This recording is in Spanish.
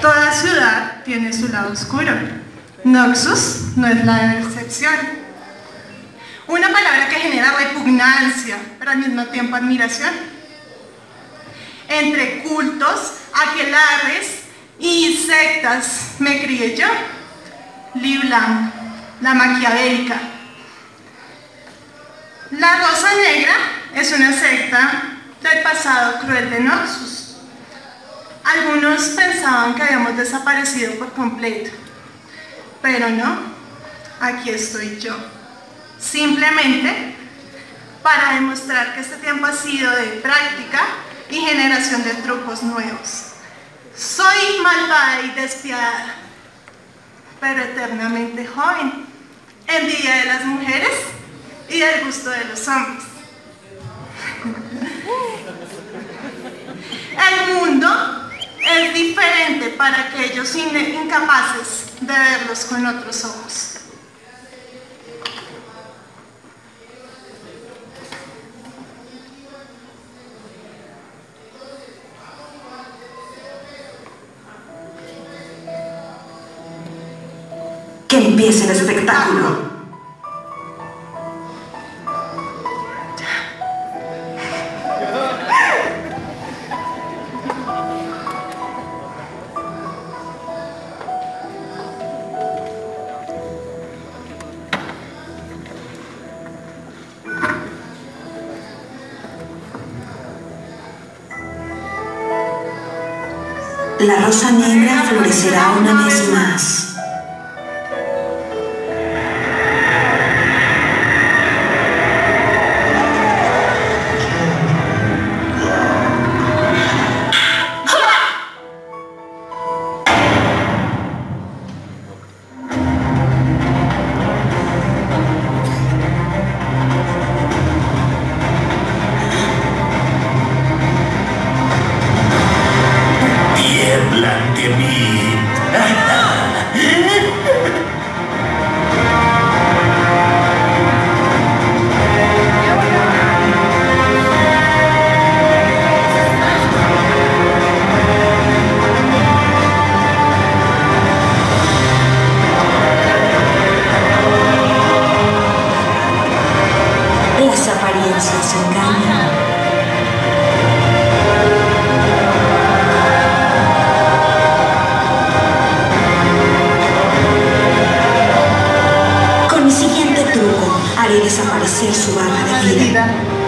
Toda ciudad tiene su lado oscuro. Noxus no es la excepción. Una palabra que genera repugnancia, pero al mismo tiempo admiración. Entre cultos, aquelares y sectas me crié yo. Liblan, la maquiavélica. La Rosa Negra es una secta del pasado cruel de Noxus. Algunos pensaban que habíamos desaparecido por completo, pero no, aquí estoy yo. Simplemente para demostrar que este tiempo ha sido de práctica y generación de trucos nuevos. Soy malvada y despiadada, pero eternamente joven, envidia de las mujeres y del gusto de los hombres. El mundo es diferente para aquellos incapaces de verlos con otros ojos. Que empiece el espectáculo. La rosa negra florecerá una vez más. de mim. Por aparências. Haré desaparecer su barra de vida.